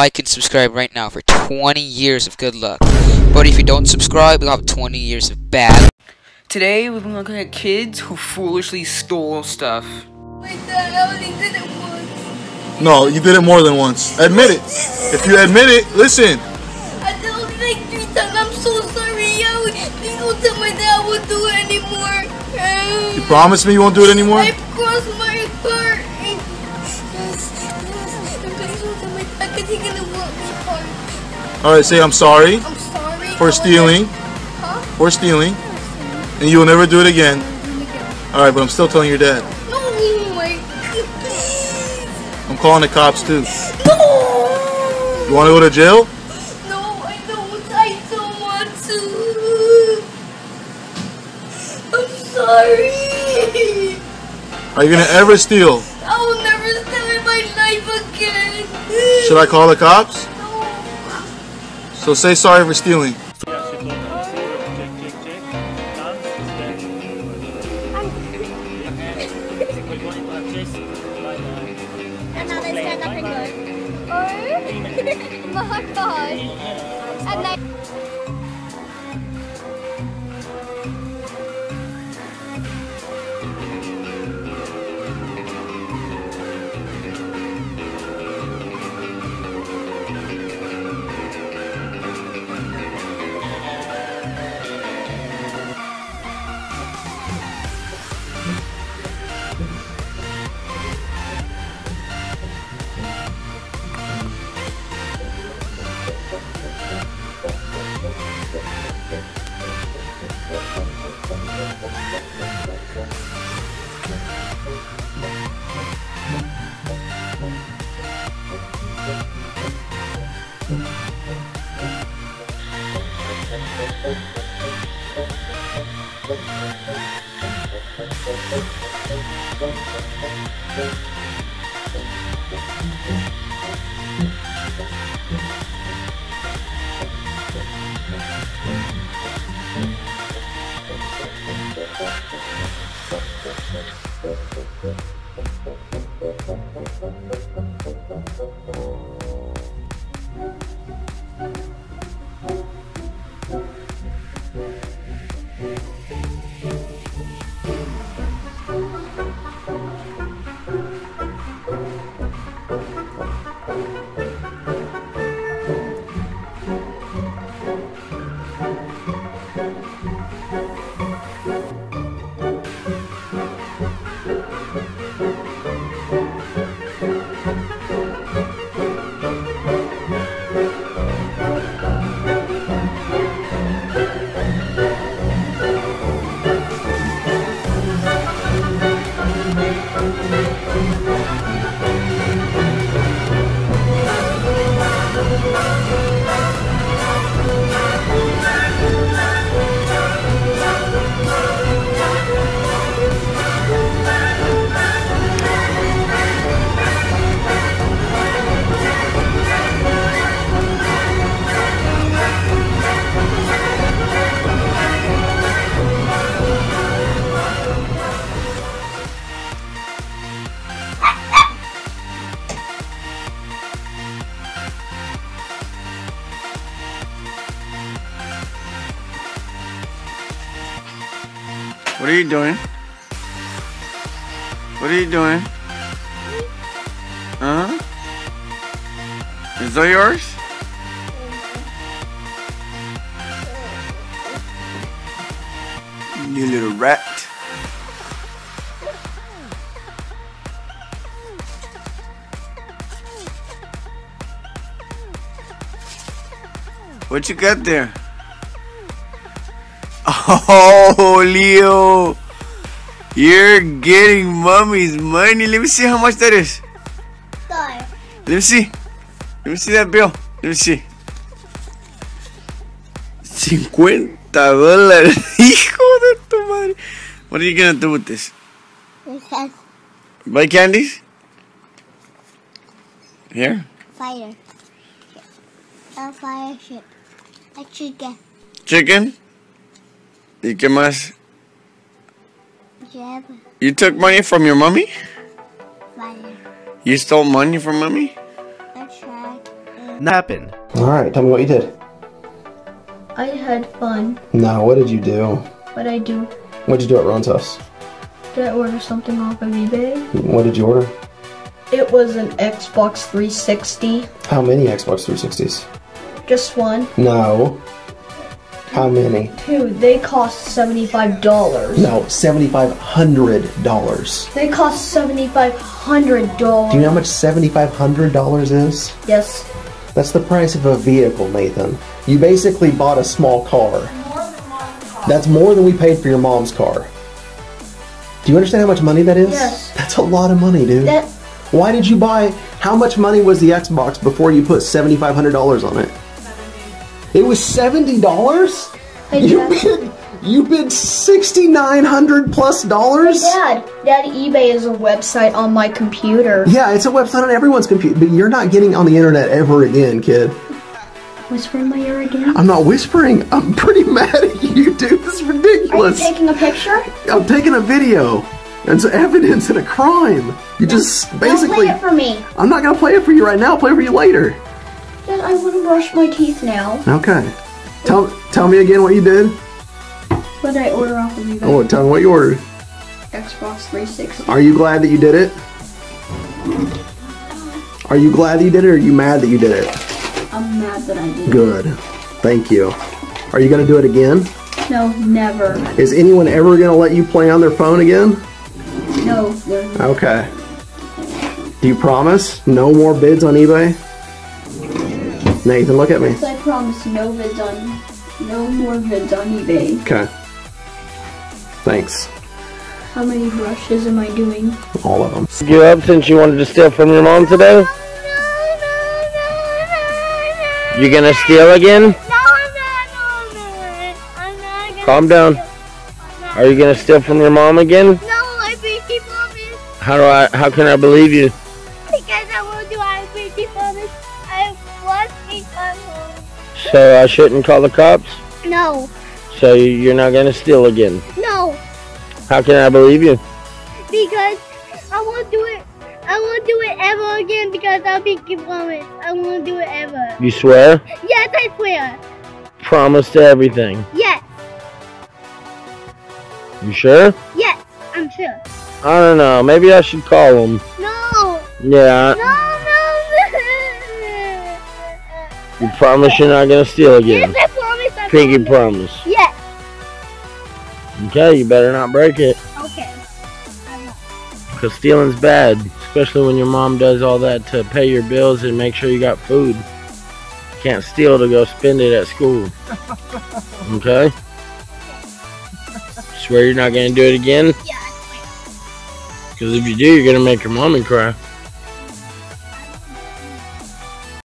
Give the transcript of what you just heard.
like and subscribe right now for 20 years of good luck. But if you don't subscribe, you'll have 20 years of bad. Today, we've been looking at kids who foolishly stole stuff. Wait, Dad, I only did it once. No, you did it more than once. Admit it. If you admit it, listen. I did it like three times. I'm so sorry. I would, please don't tell my dad I won't do it anymore. You promise me you won't do it anymore? I tell my dad because he's gonna want me hard. All right, say I'm sorry I'm sorry. for stealing. Huh? For stealing. And you will never do it again. All right, but I'm still telling your dad. No, my God. I'm calling the cops too. No. You want to go to jail? No, I don't. I don't want to. I'm sorry. Are you gonna ever steal? Should I call the cops? So say sorry for stealing. Oh my god. And they Yeah. What are you doing? What are you doing? Huh? Is that yours? You little rat. What you got there? Oh, Leo. You're getting mommy's money. Let me see how much that is. Let me see. Let me see that bill. Let me see. 50 dólares. Hijo de tu madre. What are you gonna do with this? Buy candies? Here? fire. A fire ship. A chicken. Chicken? ¿Y qué más? Jab. You took money from your mommy? Fire. You stole money from mommy? A shark. A happened. Alright, tell me what you did. I had fun. No, what did you do? What I do? What'd you do at Ron's house? Did I order something off of eBay? What did you order? It was an Xbox 360. How many Xbox 360s? Just one. No. How many? Two. They cost $75. No, $7,500. They cost $7,500. Do you know how much $7,500 is? Yes. That's the price of a vehicle, Nathan. You basically bought a small car. That's more than we paid for your mom's car. Do you understand how much money that is? Yes. That's a lot of money, dude. That Why did you buy? How much money was the Xbox before you put seventy five hundred dollars on it? It was seventy dollars. You bid. You bid sixty nine hundred plus dollars. Dad, Dad, eBay is a website on my computer. Yeah, it's a website on everyone's computer, but you're not getting on the internet ever again, kid. Whisper in my ear again. I'm not whispering. I'm pretty mad at you, dude. This is ridiculous. Are you taking a picture? I'm taking a video. It's evidence in a crime. You just Don't basically. play it for me. I'm not gonna play it for you right now. I'll play it for you later. Dad, I want to brush my teeth now. Okay. Tell tell me again what you did. What did I order off of eBay? Oh, tell me what you ordered. Xbox 360. Are you glad that you did it? Are you glad that you did it, or are you mad that you did it? I'm mad that I did. Good. Thank you. Are you gonna do it again? No, never. Is anyone ever gonna let you play on their phone again? No, Okay. Do you promise? No more bids on eBay? Nathan, look at me. I promise no vids on, no more vids on eBay. Okay. Thanks. How many brushes am I doing? All of them. you up since you wanted to steal from your mom today? You gonna steal again? No, I'm not. No, I'm not. I'm not gonna. Calm down. Are you gonna steal from your mom again? No, I pinky promise. How do I? How can I believe you? Because I will do I pinky promise. I was in my home. So I shouldn't call the cops. No, So you're not gonna steal again? no, How can I believe you? because I won't do it. I won't do it ever again because I'll pinky promise. I won't do it ever. You swear? Yes, I swear. Promise to everything. Yes, You sure? yes, I'm sure. I don't know. Maybe I should call them. No, Yeah. no, You promise you're not gonna steal again. Yes, I promise. I Pinky promise. promise. Yes. Okay, you better not break it. Okay. Because stealing's bad, especially when your mom does all that to pay your bills and make sure you got food. Can't steal to go spend it at school. Okay? Swear you're not gonna do it again? Yeah, I swear. Because if you do, you're gonna make your mommy cry.